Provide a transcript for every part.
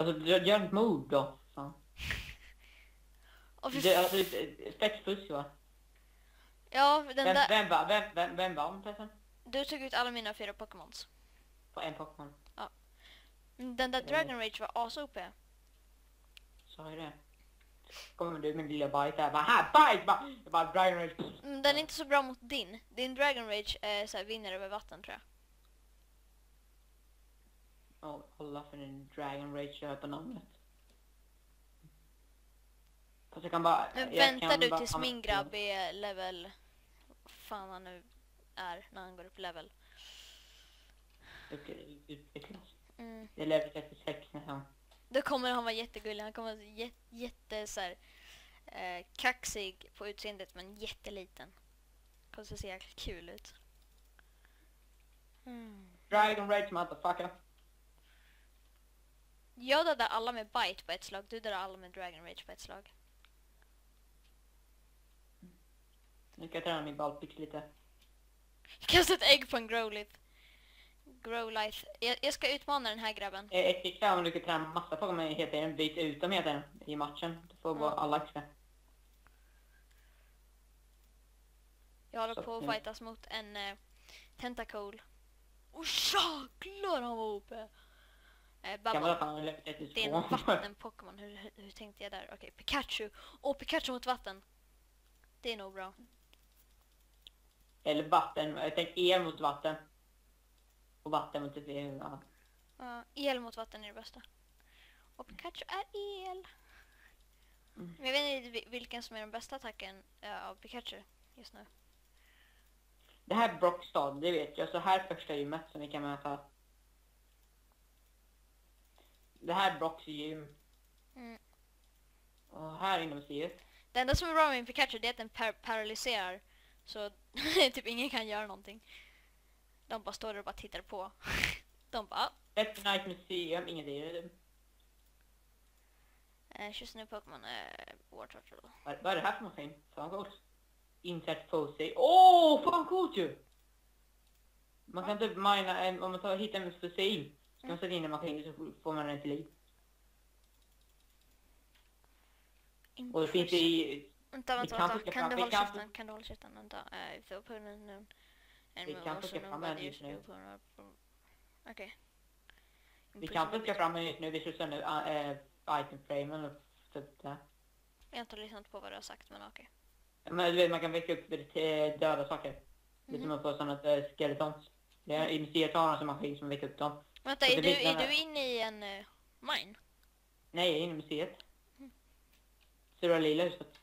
Alltså, gör ett move då. Fan. Och fy Det, alltså, fusk va? Ja, den Vem, där... vem, va- vem, vem, vem vann förresten? Du tog ut alla mina fyra Pokémons. På en Pokémon. Mm, Den där Dragon Rage var as-OP. Sa jag det? Kommer du med lilla bite här. Bara här, bite! Bara, jag bara Dragon Rage. Mm, Den är inte så bra mot din. Din Dragon Rage är så här, vinner över vatten tror jag. Åh, kolla för en Dragon Rage köper namnet. Fast jag kan bara... Jag väntar kan du bara tills använda- min grabb är level... fan han nu är när han går upp level. Ut- Utvecklas. Mm. Det är level 36 nästan. Då kommer han vara jättegullig. Han kommer vara jätte, jätte så här, eh, kaxig på utseendet men jätteliten. Kommer se jäkla kul ut. Mm. Dragon Rage motherfucker. Jag dödar alla med bite på ett slag. Du dödar alla med dragon rage på ett slag. Nu ska jag träna min ballpix lite. Kasta ett ägg på en growlith. Growlith. Jag, jag ska utmana den här grabben. Eh, Ett är om du kan träna massa Pokémon hela tiden. Byt ut dem hela tiden i matchen. Du får bara alla extra. Jag håller Så, på att fightas mot en uh, tentacool. Åh jäklar han var OP! Eh, Kan Babba. vara fan level 32. Det är en vatten-Pokémon. Hur, hur, hur tänkte jag där? Okej, Pikachu. Åh, Pikachu mot vatten. Det är nog bra. Eller vatten. Jag tänkte el mot vatten. Och vatten mot ett ja. El mot vatten är det bästa. Och Pikachu är el. Mm. Men jag vet inte vi- vilken som är den bästa attacken eh, av Pikachu just nu. Det här är Brockstad, det vet jag. Så här första gymmet som vi kan möta. Det här är Brocks gym. Mm. Och här inom museet. Det enda som är bra med Pikachu det är att den par paralyserar. Så typ ingen kan göra någonting. De bara står där och bara tittar på. De bara, "Ah, Ett Night Museum, inget i det. eh, just nu Pokémon är War Turtle. Vad, är det här för maskin? Fan coolt. Insert Posey. Åh, fan coolt ju! Man kan typ mina, en, om man tar, hittar en protein. Man sätta in en maskin så får- man den till liv. Och det finns i... Vänta, vänta, vänta. Kan du hålla käften? Kan du hålla käften? Vänta. Uh, if the opponent known and Vi kan know fram en just nu. Okej. Vi kan plocka fram en just nu, vi slår sönder äh, itemframen och typ det. Jag har inte lyssnat på vad du har sagt men okej. Men du vet, man kan väcka upp eh, döda saker. Det är Mhm. som att få sådana äh, skeletons. Det är, I museet har de en maskin som väcker upp dem. Vänta, är det du, är du inne i en uh, mine? Nej, jag är inne i museet. Mm. Stora lila huset.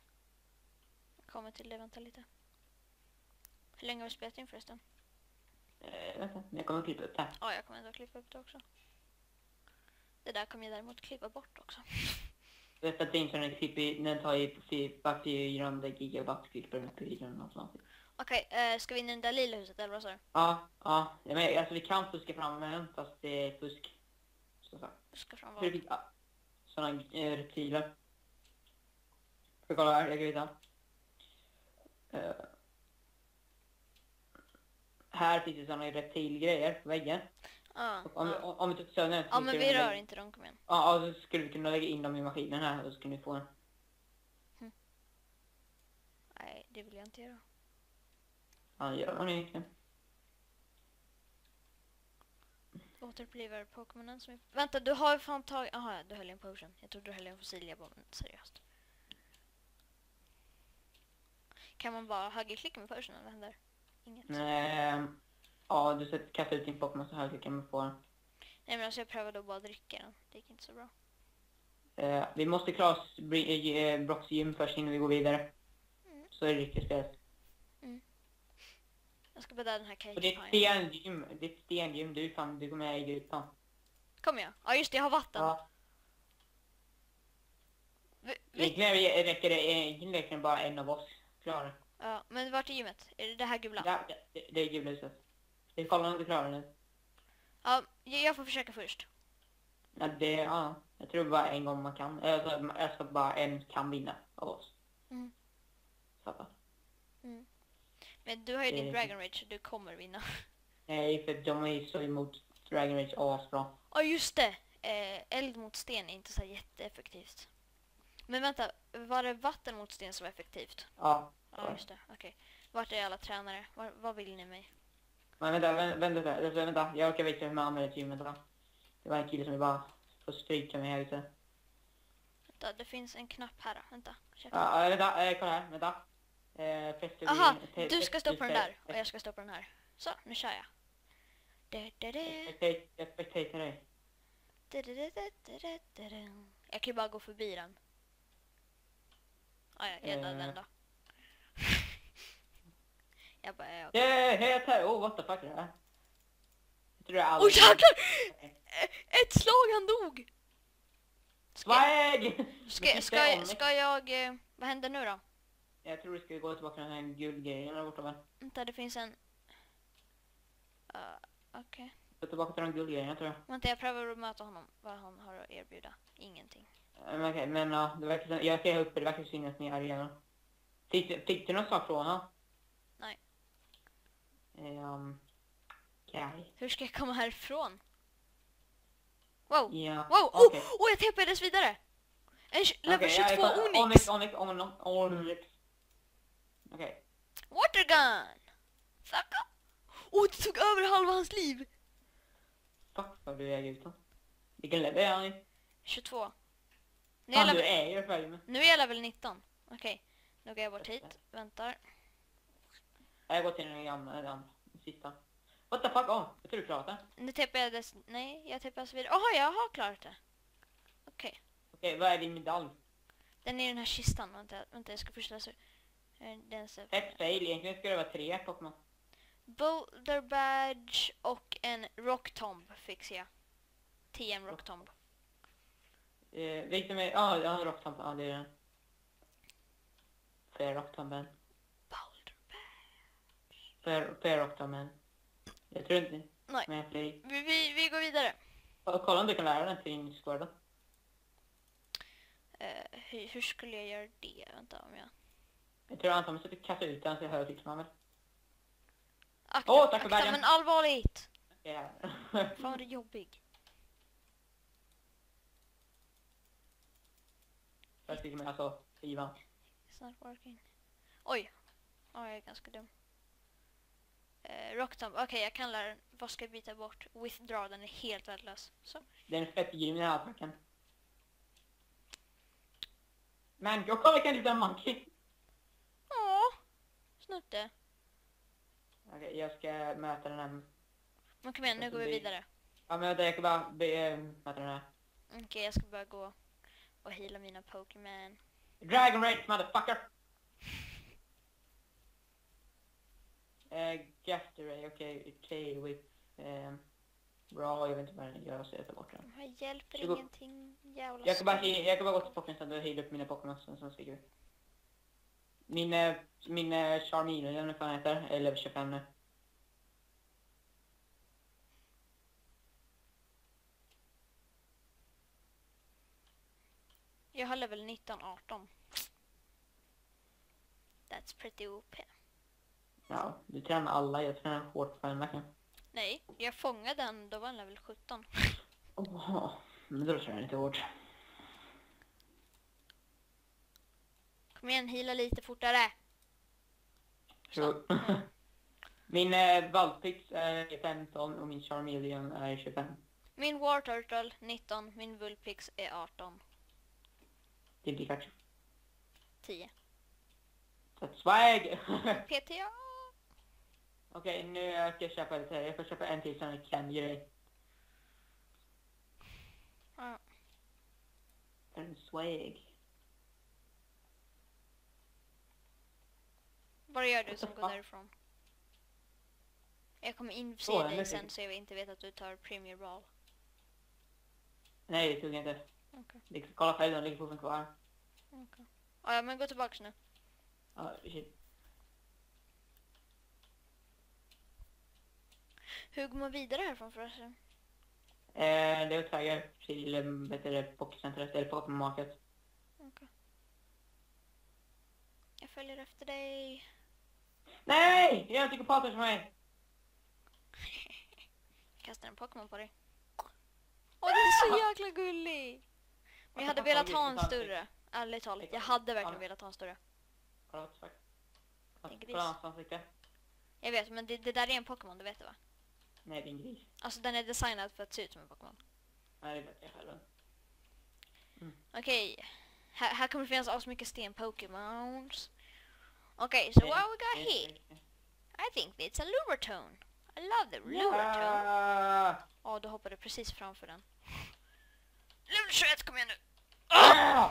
Jag kommer till det, vänta lite. Hur länge har vi spelat in förresten? Eh, vänta, men jag kommer att klippa upp det här. Ja, jag kommer ändå klippa upp det också. Det där kommer jag däremot klippa bort också. Jag har ställt in så den klipper, i- den tar i fy- bara 400 gigabyte klipper i den och sånt. Okej, eh, ska vi in i det där lila huset eller vad sa du? Ja, ja. ja, Men alltså vi kan fuska fram med den fast det är fusk. Så sagt. Vi ska fram vad? fick ja, sådana äh, reptiler? Får kolla här, jag kan visa. Eh, här finns det sådana reptilgrejer på väggen. Ja, Och om, ja. om, om vi tog sönder den ja men vi vi rör inte dem, kom igen. Ja, och så skulle vi kunna lägga in dem i maskinen här och så skulle ni få en. Nej, det vill jag inte göra. Det gör man egentligen. Återupplivar Pokémonen som är... Vänta, du har ju fan tagit... Jaha, du höll en potion. Jag trodde du höll en fossilia bomb. Seriöst. Kan man bara högerklicka med potionen? Vad händer? Inget. Nej. Ehm, ja, du sätter kasta ut din Pokémon så kan man få den. men alltså jag prövade att bara dricka den. Det gick inte så bra. Eh, vi måste klara Bri- eh, Brocks gym först innan vi går vidare. Mm. Så är det riktigt spelet. Jag ska bara döda den här Och det är ett Cage stengym, det är ett stengym, du fan, du kommer med i gruppen. Kommer jag? Ja just det, jag har vatten. Ja, Vi, vi, egentligen räcker det, egentligen räcker det bara en av oss klarar. ja, men vart är gymmet? Är det det här gula? Ja, det, det är gulhuset. Ska vi kolla om du klarar det? Ja, jag får försöka först. Ja, det, ja, jag tror bara en gång man kan. Alltså, alltså bara en kan vinna av oss. Mm. Fattar. Men du har ju din Det- Dragon Rage så du kommer vinna. Nej, för de är ju så emot Dragon Rage asbra. Ja just det! eh, eld mot sten är inte så jätteeffektivt. Men vänta, var det vatten mot sten som var effektivt? Ja. Ja, just det. Okej. Vart är alla tränare? Var, vad vill ni mig? Men vänta, vänta, vänta, vänta, vänta. Jag orkar visa hur man använder då. Det var en kille som bara få stryka mig här ute. Vänta, det finns en knapp här. då. Vänta. Ja, vänta, äh, kolla här, vänta. Eh, Aha, du ska stå på den där och jag ska stå på den här. Så, nu kör jag. Jag spectatar dig. kan ju bara gå förbi den. Ah, ja, jag Eh. den då. jag bara, ja. Yeah, hej, jag Oh, what the fuck är det här? Oj aldrig... jäklar! Ett slag han dog! Ska, ska, ska, ska jag... eh, Vad händer nu då? Jag tror du ska gå tillbaka till den här guldgrejen där borta va? Vänta, det finns en... Uh, Okej. Gå tillbaka till de guldgrejerna tror jag. Vänta, jag prövar att möta honom. Vad han har att erbjuda. Ingenting. Men okej, men ja, det verkar som, jag ser här uppe, det verkar synas är arena. Fick, fick du någon sak från honom? Nej. Um, okej. Hur ska jag komma härifrån? Wow! Ja, Wow! Oh, okej. oh, jag TP'des vidare! En level jag 22 är- Onyx! Onyx, Onyx, Onyx, Onyx. Okej. Watergun! Sucka! Oh, det tog över halva hans liv! Fuck vad du äger utan. Vilken level är han i? 22. Nu är jag Fan du är ju färdig med. nu är jag level 19. Okej, nu går jag bort hit. Väntar. Jag går till den gamla, den sista. What the fuck, oh, jag tror du klarat det. Nu TP'ades... Nej, jag TP'ades vidare. Jaha, jag har klarat det. Okej. Okej, vad är din medalj? Den är i den här kistan. Vänta, vänta jag ska först läsa. Den ser... Ett fail, egentligen ska det vara tre Pokémon. Boulder Badge och en Rock Tomb fixar jag. TM Rock Tomb. Eh, vilken med, ja, ja, Rocktomb, ja det är den. För Rocktomben. Boulder Badge. För, för Rocktomben. Jag tror inte, Nej. men fler. Vi, vi, vi går vidare. Och kolla om du kan lära den till din squad då. Eh, hur, hur skulle jag göra det? Vänta om jag... Jag tror antagligen ska du kasta ut den så jag hör fickman väl. Akta, Åh, tack för akta bergen. men allvarligt! Ja. Fan vad du är jobbig. Jag tycker mig alltså, Ivan. It's not working. Oj. Ja, jag är ganska dum. Eh, Rock Tomb. Okej, jag kan lära den. Vad ska jag byta bort? Withdraw, den är helt värdelös. Så. Den är fett grym den här attacken. Men jag kan du den monkey. Snutte. Okej, jag ska möta den här. Men kom igen, nu går vi vidare. Ja men vänta, jag ska bara be, äh, möta den här. Okej, jag ska bara gå och heala mina Pokémon. Dragon Rage motherfucker! Eh, Gasteray, okej, Tail Whip. Eh, bra, jag vet inte vad den gör så jag tar bort den. De här hjälper Tjugo- ingenting. Jävla Jag kan bara, jag kan bara gå till Pokémon Center och heala upp mina Pokémon sen så sticker vi. Min, min Charmeleon eller vad fan heter, är level 25 nu. Jag har level 19, 18. That's pretty OP. Ja, du tränar alla, jag tränar hårt på en verkligen. Nej, jag fångade den, då var den level 17. Åh, men då tränar jag inte hårt. Kom igen, heala lite fortare. Så. min eh, Valpix är 15 och min Charmeleon är 25. Min War Turtle 19, min Vulpix är 18. Till Pikachu. 10. Så swag! PTA! Okej, nu ska jag köpa lite. Jag får köpa en till sån Ken-grej. Ja. En swag. Vad gör du som går därifrån? Jag kommer den dig sen så jag inte vet att du tar Premier Ball. Nej, det tog jag inte. Okej. Okay. Kolla själv, den ligger fortfarande kvar. Okay. Ah, ja, men gå tillbaks nu. Ja, shit. Hur går man vidare härifrån förresten? Eh, det är Tiger till, eh, Pokécentret, eller Pokémon Market. Okay. Jag följer efter dig. Nej! Jag har psykopater som mig! Kastar en Pokémon på dig. Åh, den är så jäkla gullig! Men jag hade velat ha en större. Ärligt talat, jag hade verkligen velat ha en större. Kolla fuck. En gris. Jag vet, men det, det där är en Pokémon, det vet du va? Nej, det är en gris. Alltså den är designad för att se ut som en Pokémon. Nej, det vet jag själv. Okej, här, här kommer det finnas asmycket sten-Pokémons. Okej, so what we got here? I think it's a Lubertone. I love the Lubertone. Ja! Ja, du hoppade precis framför den. Level 21, kom igen nu! Ah!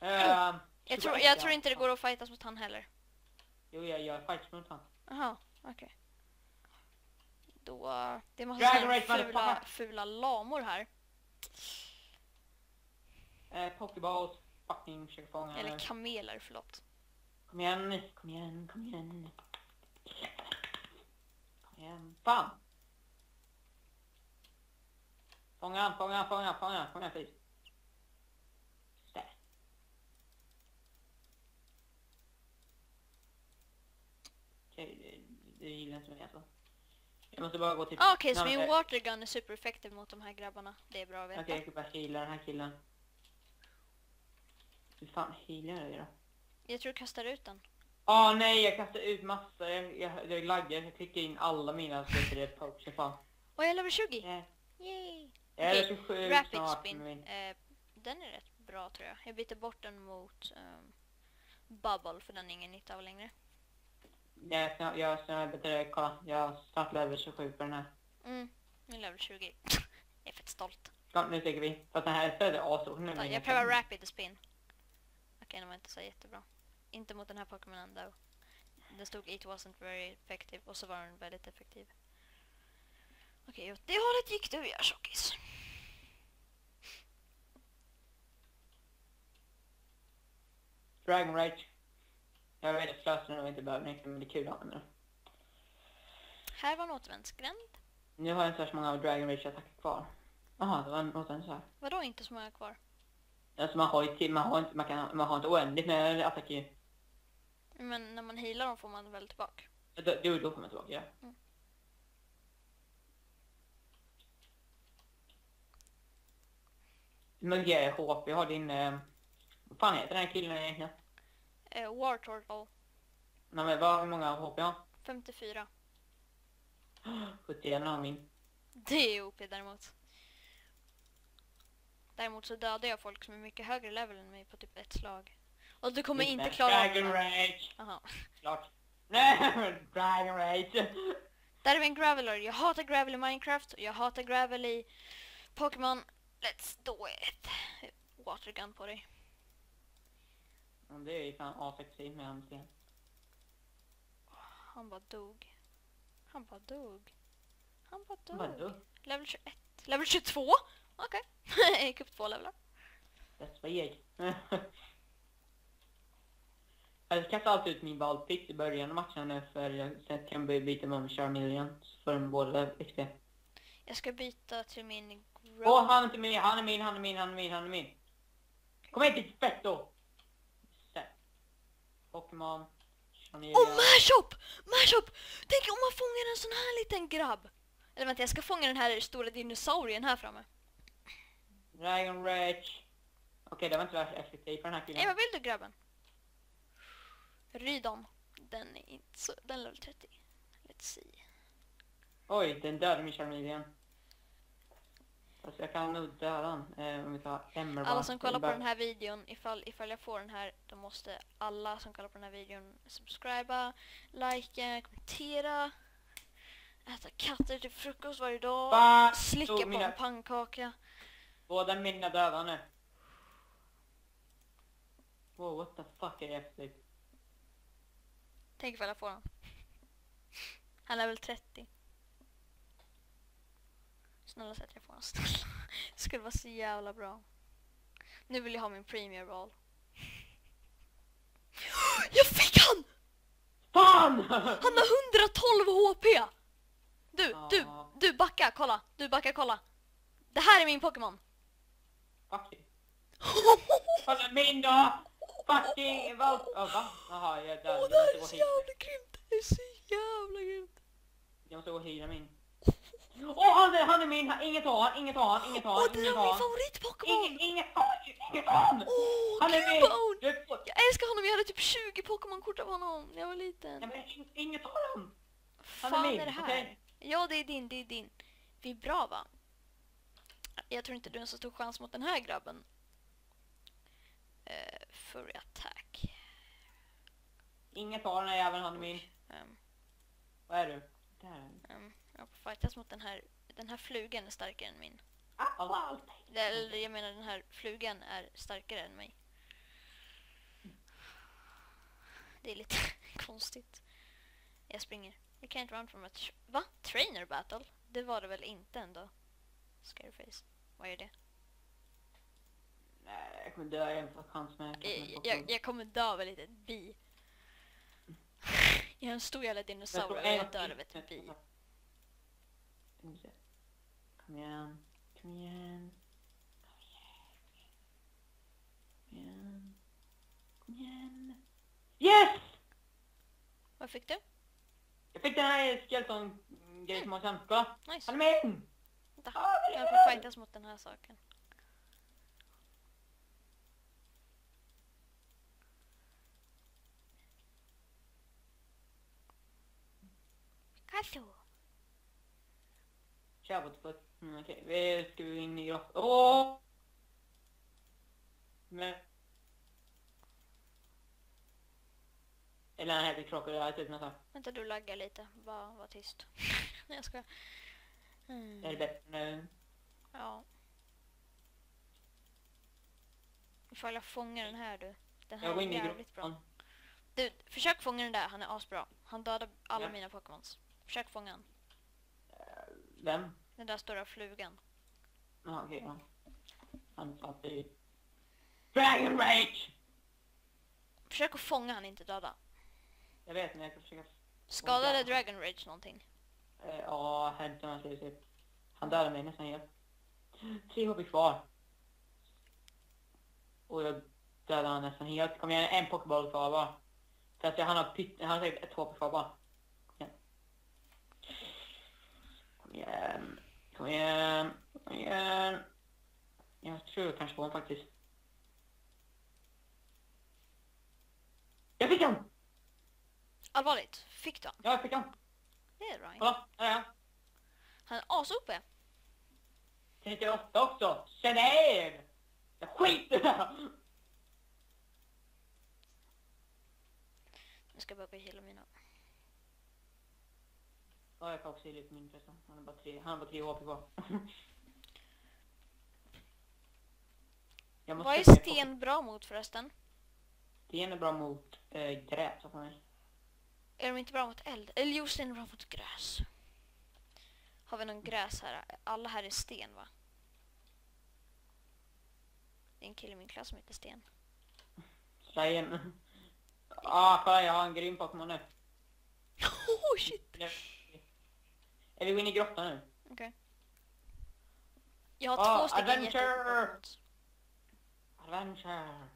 Jag tror, 21, jag tror inte det går att fightas mot han heller. Jo, jag gör fights mot han. Jaha, okej. Då, eh, det vara Race, fula, fula lamor här. Eh, Pokéballs. Fucking försöker fånga Eller kameler, förlåt. Kom igen, kom igen, kom igen. Kom igen. Fan! Fånga han, fånga han, fånga han, fånga han, kom igen. Där. Okej, det, det gillar inte mig alltså. Jag måste bara gå till... Ah, Okej, så Nej, min watergun är supereffektiv mot de här grabbarna. Det är bra att veta. Okej, jag ska bara heala den här killen. Hur fan healar jag det då? Jag tror du kastar ut den. Åh nej, jag kastade ut massor. Jag, jag, det laggar. Jag klickade in alla mina det pokes. Fan. Och jag är level 20! Yeah. Yay! Jag är Okej, 27 Rapid snart spin. min. Eh, den är rätt bra tror jag. Jag byter bort den mot ehm, Bubble för den är ingen nytta av längre. Jag är snart, jag är snart, bättre, kolla. Jag har snart level 27 på den här. Mm, min level 20. jag är fett stolt. Kom, nu sticker vi. Fast den här är. Nu blir jag prövar Rapid spin. Okej, den var inte så jättebra. Inte mot den här Pokémonen då. Det stod it wasn't very effective och så var den väldigt effektiv. Okej, åt det hållet gick du ja, tjockis. Dragon Rage. Jag vet att slösa nu inte behöver nyckeln men det är kul att använda den. Här var en återvändsgränd. Nu har jag inte så många Dragon Rage attacker kvar. Jaha, det var en återvändsgränd. Vadå inte så många kvar? Alltså man har ju till, man har inte, man kan, man har inte oändligt med attacker. Men när man healar dem får man väl tillbaka? Då, då, då kommer jag tillbaka, ja. Mm. Hur mycket HP har din... Eh, vad fan heter den här killen egentligen? Eh, War Turtle, Nej men vad, hur många HP har 54. han? 71 har min. Det är OP däremot. Däremot så dödar jag folk som är mycket högre level än mig på typ ett slag. Och du kommer inte klara av Dragon. Rage! Jaha. Klart. Nej, Dragon Rage! Där är vi en Graveler. Jag hatar Gravel i Minecraft och jag hatar Gravel i Pokémon. Let's do it. Watergun på dig. Ja, Det är ju fan asexigt med hans sten. Han bara dog. Han bara dog. Han bara dog. Vadå? Level 21. Level 22? Okej. gick upp två levlar. That's weird. Jag kastar alltid ut min valpix i början av matchen nu för jag sen kan jag byta med Charmeleon. Så får de båda XP. Jag ska byta till min Grow. Åh, han är inte min, han är min, han är min, han är min, han är min. Kom hit ditt fett då! Pokémon. Charmeleon. Oh! Mashup! Tänk om man fångar en sån här liten grabb. Eller vänta, jag ska fånga den här stora dinosaurien här framme. Dragon Rage. Okej, det var inte värst effektivt för den här Nej, killen. vad vill du grabben? Rydon. Den är inte så... Den är level 30. Let's see. Oj, den dödade min Charmeleon. Fast jag kan nog döda den. Eh, om vi tar Emerald. Alla som kollar på den här videon, ifall, ifall jag får den här, då måste alla som kollar på den här videon subscriba, likea, kommentera, äta katter till frukost varje dag, Fan! slicka på mina- en pannkaka. Båda mina döda nu. Wow, what the fuck är det för typ? Tänk ifall jag får den. Han är väl 30. Snälla säg att jag får den snälla. Det skulle vara så jävla bra. Nu vill jag ha min Premier Ball. Jag fick han! Fan! Han har 112 HP! Du, du, du backa, kolla. Du backa, kolla. Det här är min Pokémon. Fuck you. Kolla min då! Fucking valp! Åh va? Jaha, jag är död. Åh, det här är så jävla grymt. Det är så jävla grymt. Jag måste gå och heala min. Åh, han är, han är min! Inget har han, inget har han, inget har Åh, han, det inget är min favorit-Pokémon! Inget, inget har han, inget har han! Åh, Han är min! Jag älskar honom, jag hade typ 20 Pokémon-kort av honom när jag var liten. Nej, men in- inget har han! fan han är är, min, det här? okej? Ja, det är din, det är din. Vi är bra va? Jag tror inte du har en så stor chans mot den här grabben. Uh, furry attack. Inget har den här jäveln, han är min. Um, Vad är du? Där um, jag fightas mot den här. Den här flugan är starkare än min. Ah, allt. Eller jag menar den här flugan är starkare än mig. Det är lite konstigt. Jag springer. You can't run from a... Tr- Va? Trainer battle? Det var det väl inte ändå? Scareface. Vad är det? Nej, jag kommer dö igen för chans med. Jag, jag, jag kommer dö av ett litet bi. Jag är en stor jävla dinosaurie och jag dör av ett bi. Kom igen. Kom igen. Kom igen. Kom igen. Yes! Vad fick du? Jag fick den här skeleton-grejen som har. Kolla! Nice. Han är min! Vänta. Jag får fightas mot den här saken. Bort foot. Mm, Okej, vi ska in i grottan. Åh! Men... Eller den heter Crocodile typ nästan. Vänta, du laggar lite. Bara var tyst. jag ska. Mm. Är det bättre nu? Ja. Ifall jag fångar den här du. Den här Jag går är in i jävligt bra. grottan. Du, försök fånga den där. Han är asbra. Han dödar alla Ja. mina Pokémons. Försök fånga han. Vem? Den där stora flugan. Ja, okej. ja. Han satt i... Dragon Rage! Försök att fånga han, inte döda. Jag vet, men jag kan försöka... Skadade Ja. Dragon Rage någonting? Eh, Ja, hälften av sig typ. Han dödade mig nästan helt. Tre HP kvar. Och jag dödade han nästan helt. Kom igen, en pokéboll kvar bara. För att jag, han har pytt, han har säkert ett HP kvar bara. Kom igen. Kom igen. Kom igen. Jag tror jag kanske får honom faktiskt. Jag fick han! Allvarligt, fick du han? Ja, jag fick han. Det är right. Kolla, där är han. Han är as-OP. 38 också! Känn Jag skiter i det! Nu ska jag börja hela mina. Ja, jag kan också ge lite min förresten. Han har bara tre, han har bara tre HP kvar. Jag måste Vad är sten bra mot förresten? Sten är bra mot äh, gräs, för mig. Är de inte bra mot eld? Eller jo, sten är bra mot gräs. Har vi någon gräs här? Alla här är sten va? Det är en kille i min klass som heter Sten. Tjejen. Ah, kolla jag har en grym Pokémon nu. Oh shit! Är vi inne i grottan nu? Okej. Jag har Ah, två stycken adventure! Adventure!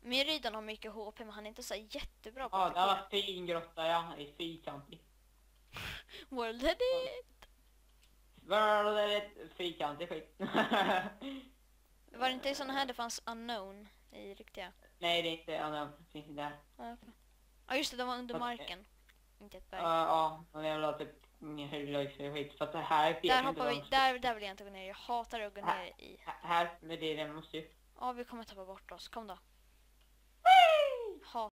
Miridan har mycket HP men han är inte så jättebra på Ja, det var fin grotta ja. I fyrkantig. World edit! World är ett fyrkantig skit. Var det inte i såna här det fanns unknown i riktiga? Nej, det är inte, ja, det finns inte där. Ja, okej. Ja just det, de var under marken. Inte ett berg. Ja, och jag vill ha typ ingen höjdlöjs och skit. För att det här vet där hoppar vi, där, där vill jag inte gå ner. Jag hatar att gå ner i. Här- Här, med det, det måste ju... Ja, vi kommer tappa bort oss. Kom då.